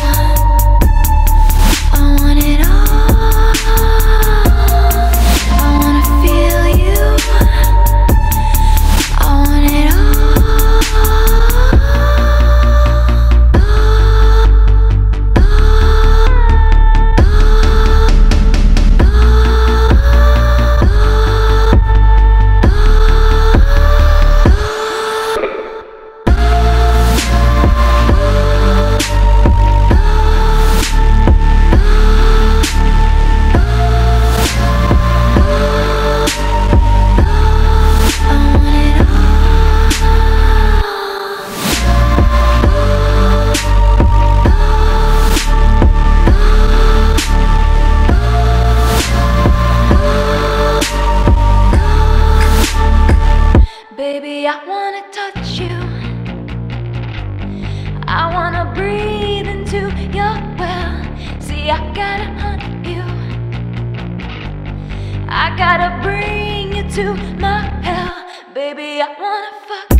one. To my hell. Baby, I wanna